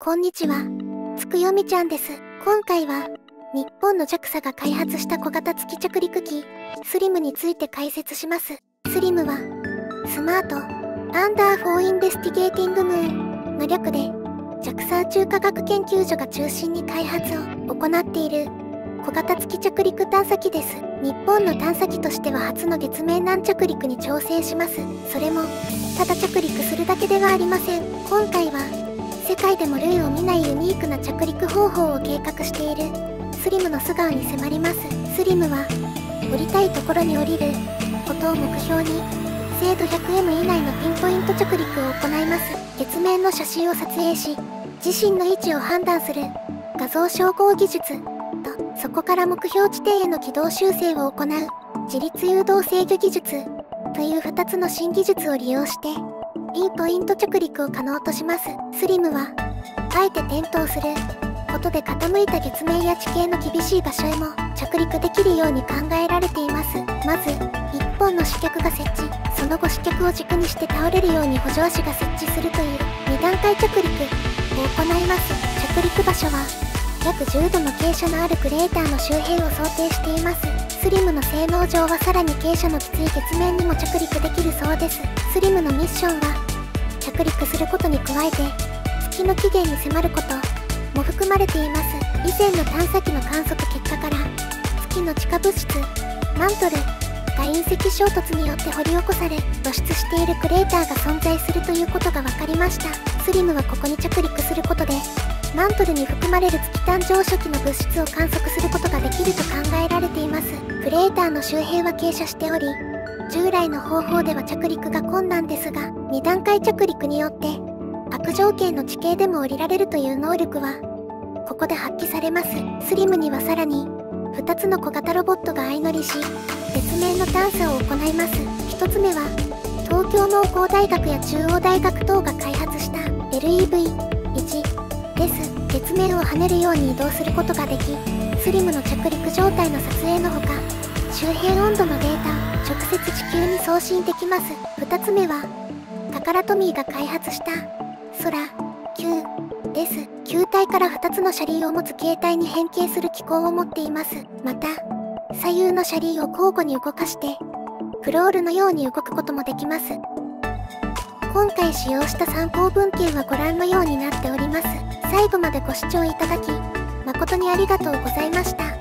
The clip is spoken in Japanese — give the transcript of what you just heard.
こんにちは。つくよみちゃんです。今回は、日本の JAXA が開発した小型月着陸機、スリムについて解説します。スリムは、スマート、アンダーフォーインベスティゲーティングムーンの略で、JAXA 宇宙科学研究所が中心に開発を行っている小型月着陸探査機です。日本の探査機としては初の月面南着陸に挑戦します。それも、ただ着陸するだけではありません。今回は、世界でも類を見ないユニークな着陸方法を計画している。スリムの素顔に迫ります。スリムは降りたいところに降りることを目標に精度 100M 以内のピンポイント着陸を行います。月面の写真を撮影し自身の位置を判断する。画像照合技術。とそこから目標地点への軌道修正を行う。自律誘導制御技術。という2つの新技術を利用してピンポイント着陸を可能とします。スリムは、あえて転倒することで傾いた月面や地形の厳しい場所へも着陸できるように考えられています。まず、1本の支脚が設置、その後支脚を軸にして倒れるように補助足が設置するという2段階着陸を行います。着陸場所は、約10度の傾斜のあるクレーターの周辺を想定しています。スリムの性能上はさらに傾斜のきつい月面にも着陸できるそうです。スリムのミッションは、着陸することに加えて月の起源に迫ることも含まれています。以前の探査機の観測結果から月の地下物質マントルが隕石衝突によって掘り起こされ露出しているクレーターが存在するということが分かりました。スリムはここに着陸することでマントルに含まれる月誕生初期の物質を観測することができると考えられています。クレーターの周辺は傾斜しており従来の方法では着陸が困難ですが2段階着陸によって悪条件の地形でも降りられるという能力はここで発揮されます。スリムにはさらに2つの小型ロボットが相乗りし別名の探査を行います。1つ目は東京農工大学や中央大学等が開発した LEV1 です。月面を跳ねるように移動することができスリムの着陸状態の撮影のほか周辺温度のデータ直接地球に送信できます。2つ目はタカラトミーが開発した空9です。球体から2つの車輪を持つ形態に変形する機構を持っています。また左右の車輪を交互に動かしてクロールのように動くこともできます。今回使用した参考文献はご覧のようになっております。最後までご視聴いただき誠にありがとうございました。